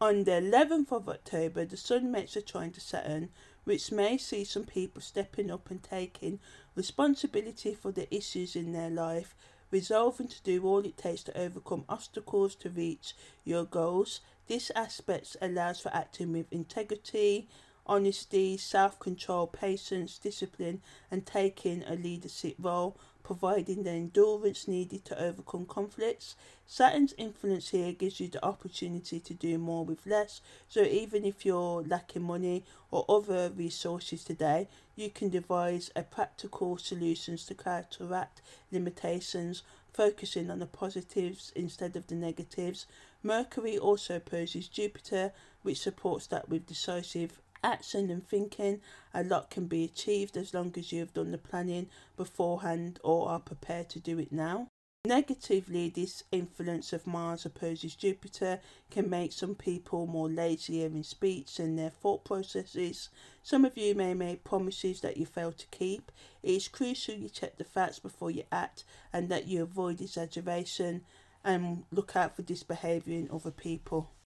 On the 11th of October, the Sun makes a trine to Saturn, which may see some people stepping up and taking responsibility for the issues in their life, resolving to do all it takes to overcome obstacles to reach your goals. This aspect allows for acting with integrity, honesty, self control, patience, discipline, and taking a leadership role, providing the endurance needed to overcome conflicts. Saturn's influence here gives you the opportunity to do more with less. So, even if you're lacking money or other resources today, you can devise a practical solutions to counteract limitations, focusing on the positives instead of the negatives. Mercury also opposes Jupiter, which supports that with decisive action and thinking. A lot can be achieved as long as you have done the planning beforehand or are prepared to do it now. Negatively, this influence of Mars opposes Jupiter can make some people more lazier in speech and their thought processes. Some of you may make promises that you fail to keep. It is crucial you check the facts before you act and that you avoid exaggeration and look out for this behaviour in other people.